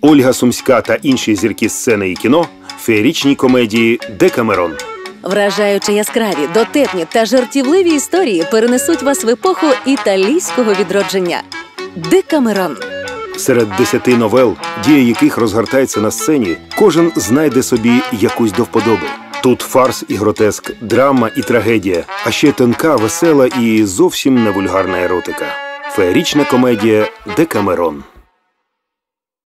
Ольга Сумська та інші зірки сцени і кіно в феєрічній комедії Декамерон. Вражаючи яскраві, дотепні та жартівливі історії перенесуть вас в епоху італійського відродження. Декамерон. Серед десяти новел, дія яких розгортається на сцені, кожен знайде собі якусь до вподоби. Тут фарс і гротеск, драма і трагедія, а ще тонка, весела і зовсім не вульгарна еротика. Феєрічна комедія Декамерон.